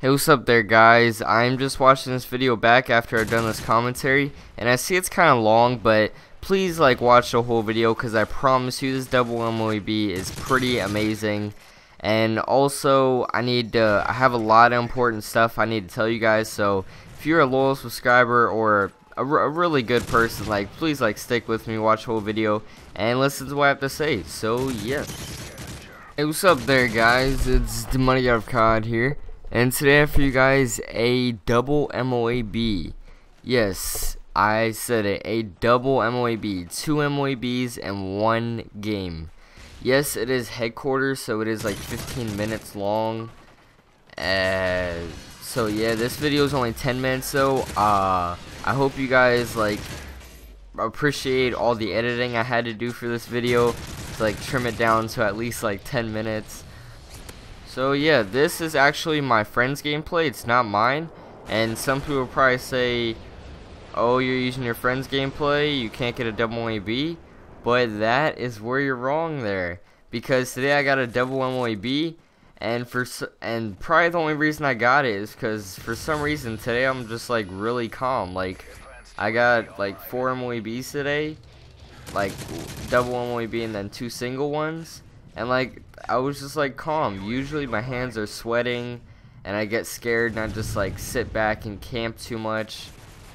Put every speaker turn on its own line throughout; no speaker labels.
Hey, what's up there, guys? I'm just watching this video back after I've done this commentary, and I see it's kind of long, but please, like, watch the whole video, because I promise you this double MOAB is pretty amazing. And also, I need to, I have a lot of important stuff I need to tell you guys, so if you're a loyal subscriber or a, a really good person, like, please, like, stick with me, watch the whole video, and listen to what I have to say. So, yes. Hey, what's up there, guys? It's the Money of COD here. And today I have for you guys a double MOAB. Yes, I said it. A double MOAB. Two MOABs and one game. Yes, it is headquarters, so it is like 15 minutes long. Uh, so yeah, this video is only 10 minutes though. Uh, I hope you guys like appreciate all the editing I had to do for this video to like trim it down to at least like 10 minutes. So yeah, this is actually my friend's gameplay, it's not mine. And some people probably say, oh, you're using your friend's gameplay, you can't get a double MOAB. But that is where you're wrong there. Because today I got a double MOAB, and for and probably the only reason I got it is because for some reason today I'm just like really calm. Like I got like four MOABs today, like double MOAB and then two single ones and like I was just like calm. Usually my hands are sweating and I get scared and I just like sit back and camp too much.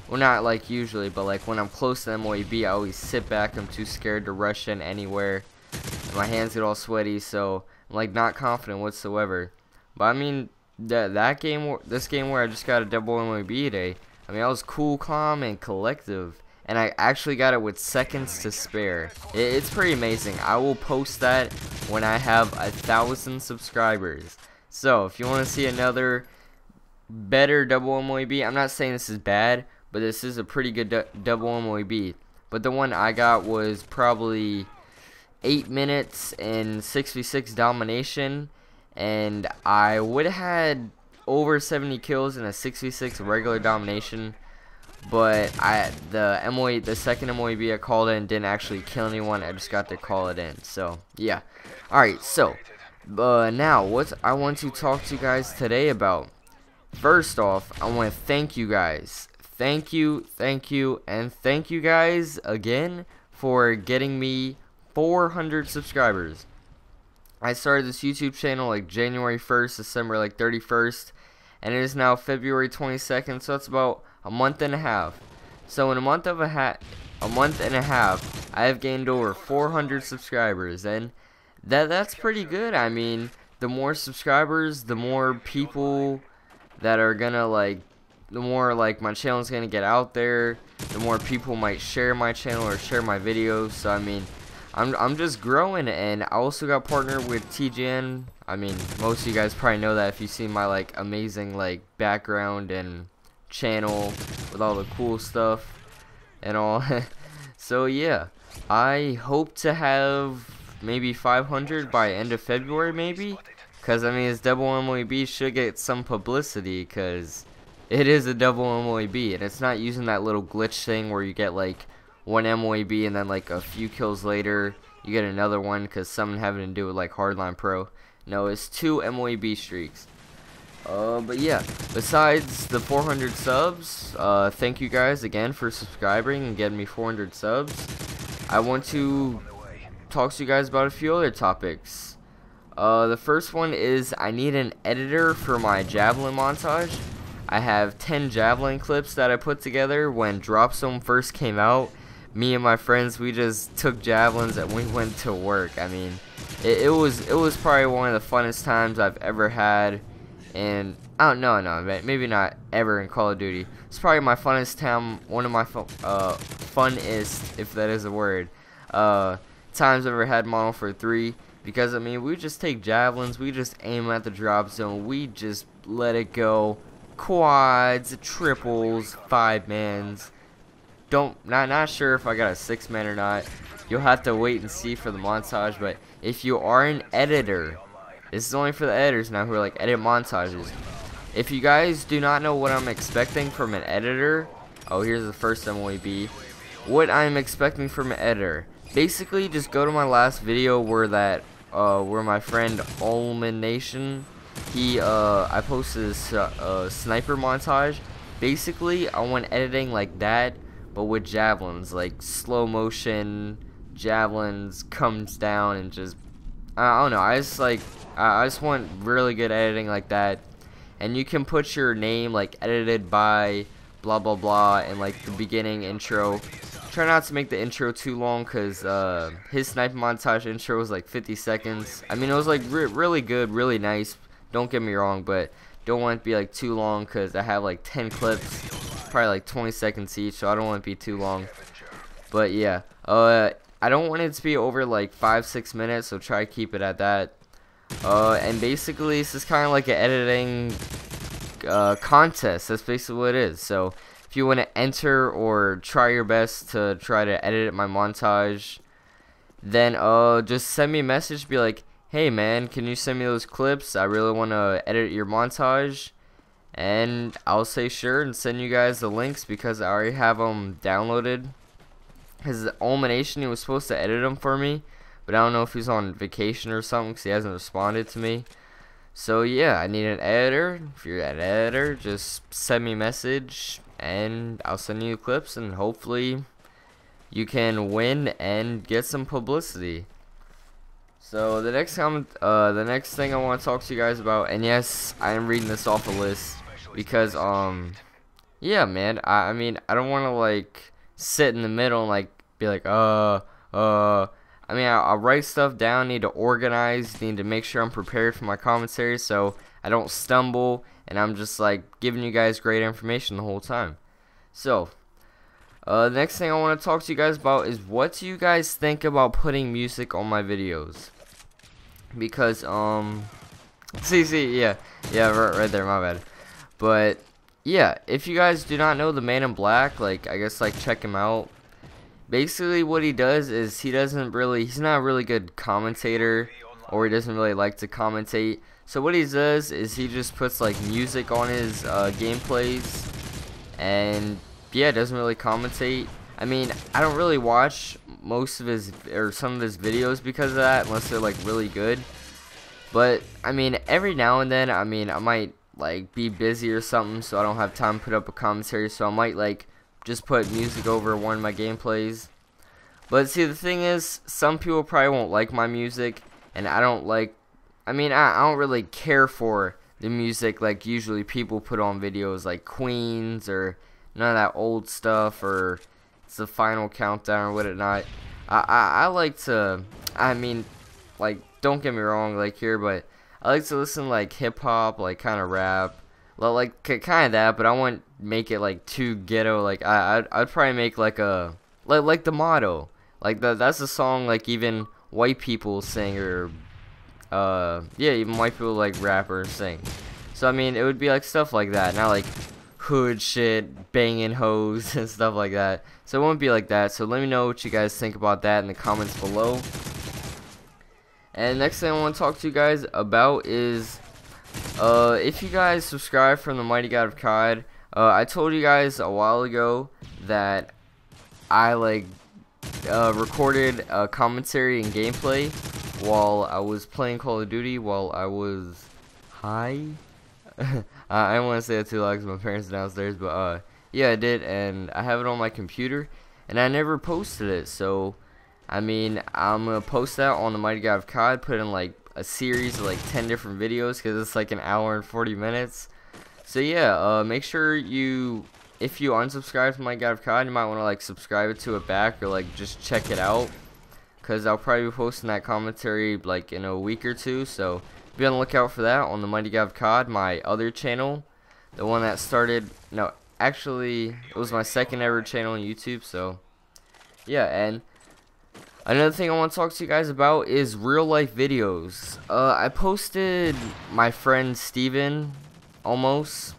Well, not like usually, but like when I'm close to MOAB, I always sit back. I'm too scared to rush in anywhere. And my hands get all sweaty, so I'm like not confident whatsoever. But I mean, that that game, this game where I just got a double MOAB today, I mean, I was cool, calm, and collective and I actually got it with seconds to spare. It's pretty amazing. I will post that when I have a thousand subscribers. So if you want to see another better double MOAB, I'm not saying this is bad, but this is a pretty good double MOAB. But the one I got was probably 8 minutes and 6v6 domination, and I would have had over 70 kills in a 6v6 regular domination but I the MOA the second MOAB I called in didn't actually kill anyone. I just got to call it in. So yeah. All right. So uh, now what I want to talk to you guys today about. First off, I want to thank you guys. Thank you, thank you, and thank you guys again for getting me 400 subscribers. I started this YouTube channel like January 1st, December like 31st, and it is now February 22nd, so that's about a month and a half. So in a month of a hat, a month and a half, I have gained over 400 subscribers, and that that's pretty good. I mean, the more subscribers, the more people that are gonna like, the more like my channel is gonna get out there. The more people might share my channel or share my videos. So I mean, I'm I'm just growing, and I also got partnered with TGN. I mean, most of you guys probably know that if you see my like amazing like background and channel with all the cool stuff and all. so yeah, I hope to have maybe 500 by end of February maybe. Because I mean, this double MOAB should get some publicity because it is a double MOAB and it's not using that little glitch thing where you get like one MOAB and then like a few kills later you get another one because something having to do with like Hardline Pro. No, it's two MOAB streaks. Uh, but yeah, besides the 400 subs, uh, thank you guys again for subscribing and getting me 400 subs. I want to talk to you guys about a few other topics. Uh, the first one is I need an editor for my Javelin montage. I have 10 Javelin clips that I put together when Drop Zone first came out. Me and my friends, we just took Javelins and we went to work. I mean, it, it was it was probably one of the funnest times I've ever had and I don't know, no, maybe not ever in Call of Duty. It's probably my funnest time, one of my uh, funnest, if that is a word, uh, times I've ever had Modern Warfare 3. Because, I mean, we just take javelins, we just aim at the drop zone, we just let it go. Quads, triples, five mans. Don't, not, not sure if I got a six man or not. You'll have to wait and see for the montage, but if you are an editor, this is only for the editors now who are like edit montages. If you guys do not know what I'm expecting from an editor, oh here's the first MOAB. What I'm expecting from an editor. Basically just go to my last video where that uh, where my friend Ulman Nation he uh I posted this uh, sniper montage. Basically, I want editing like that, but with javelins, like slow motion javelins comes down and just I don't know. I just like I just want really good editing like that, and you can put your name like edited by blah blah blah in like the beginning intro. Try not to make the intro too long because uh, his sniper montage intro was like 50 seconds. I mean, it was like re really good, really nice. Don't get me wrong, but don't want it to be like too long because I have like 10 clips, probably like 20 seconds each, so I don't want it to be too long. But yeah, uh, I don't want it to be over like five, six minutes, so try to keep it at that. Uh, and basically, this is kind of like an editing uh, contest. That's basically what it is. So, if you want to enter or try your best to try to edit my montage, then uh, just send me a message. Be like, hey man, can you send me those clips? I really want to edit your montage. And I'll say sure and send you guys the links because I already have them downloaded his Ulmination, he was supposed to edit them for me, but I don't know if he's on vacation or something because he hasn't responded to me. So yeah, I need an editor. If you're an editor, just send me a message and I'll send you clips and hopefully you can win and get some publicity. So the next comment, uh, the next thing I want to talk to you guys about, and yes, I am reading this off a list because um, yeah, man, I, I mean I don't want to like sit in the middle and like be like, uh, uh. I mean, I, will write stuff down, need to organize, need to make sure I'm prepared for my commentary so I don't stumble and I'm just like giving you guys great information the whole time. So, uh, the next thing I want to talk to you guys about is what do you guys think about putting music on my videos? Because, um, see, see, yeah, yeah, right, right there, my bad. But, yeah, if you guys do not know the Man in Black, like, I guess, like, check him out basically what he does is he doesn't really he's not a really good commentator or he doesn't really like to commentate. So what he does is he just puts like music on his uh, gameplays and yeah doesn't really commentate. I mean I don't really watch most of his or some of his videos because of that unless they're like really good. But I mean every now and then I mean I might like be busy or something so I don't have time to put up a commentary. So I might like just put music over one of my gameplays. But see, the thing is, some people probably won't like my music, and I don't like, I mean, I, I don't really care for the music like usually people put on videos like Queens or none of that old stuff or it's the final countdown or whatnot. I, I, I like to, I mean, like, don't get me wrong, like here, but I like to listen like hip hop, like kind of rap, like kind of that, but I want make it like too ghetto. Like I I'd, I'd probably make like a like like the motto. Like the, that's a song like even white people sing or uh yeah even white people like rappers sing. So I mean it would be like stuff like that, not like hood shit, banging hoes and stuff like that. So it won't be like that. So let me know what you guys think about that in the comments below. And next thing I want to talk to you guys about is uh, if you guys subscribe from the Mighty God of COD, uh, I told you guys a while ago that I like uh, recorded a commentary and gameplay while I was playing Call of Duty while I was high. I don't want to say it too loud because my parents are downstairs, but uh, yeah, I did, and I have it on my computer, and I never posted it. So, I mean, I'm gonna post that on the Mighty God of COD, put in like a series of like 10 different videos because it's like an hour and 40 minutes. So yeah, uh, make sure you, if you unsubscribe to my God of COD, you might want to like subscribe it to it back or like just check it out. Because I'll probably be posting that commentary like in a week or two. So be on the lookout for that on the Mighty God of COD, my other channel. The one that started, no, actually, it was my second ever channel on YouTube. So yeah, and Another thing I want to talk to you guys about is real life videos. Uh, I posted my friend Steven, almost.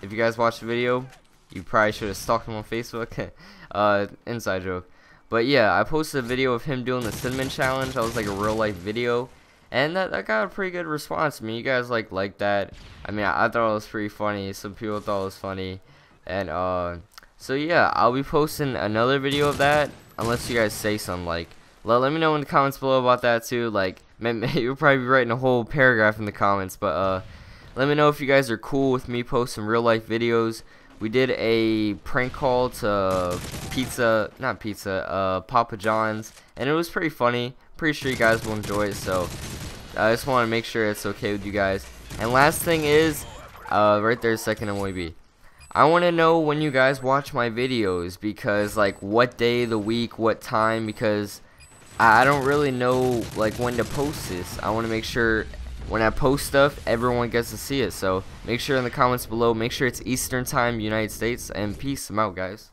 If you guys watched the video, you probably should have stalked him on Facebook. uh, inside joke. But yeah, I posted a video of him doing the cinnamon challenge. That was like a real life video. And that, that got a pretty good response. I mean, you guys like like that. I mean, I, I thought it was pretty funny. Some people thought it was funny. And uh, so yeah, I'll be posting another video of that. Unless you guys say something like, let, let me know in the comments below about that too. Like, you'll probably be writing a whole paragraph in the comments, but uh, let me know if you guys are cool with me posting real life videos. We did a prank call to pizza, not pizza, uh, Papa John's, and it was pretty funny. Pretty sure you guys will enjoy it, so I just want to make sure it's okay with you guys. And last thing is, uh, right there, second MOAB. I want to know when you guys watch my videos because like what day of the week, what time because I don't really know like when to post this. I want to make sure when I post stuff everyone gets to see it. So make sure in the comments below, make sure it's Eastern time United States and peace. I'm out guys.